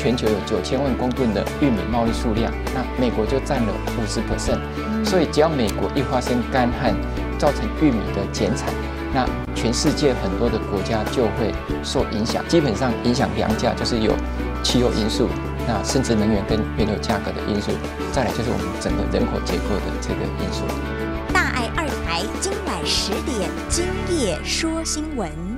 全球有九千万公吨的玉米贸易数量，那美国就占了五十 percent，所以只要美国一发生干旱，造成玉米的减产，那全世界很多的国家就会受影响。基本上影响粮价就是有气候因素，那甚至能源跟原油价格的因素，再来就是我们整个人口结构的这个因素。大爱二台今晚十点，今夜说新闻。